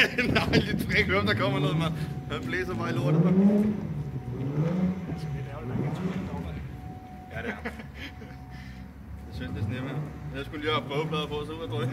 Lidt ikke høre, om der kommer noget, mand. Han blæser bare i lortet, mand. Ja, det er. Det er synd, det er sådan Jeg skulle lige have prøveplader på, så ud af drøje.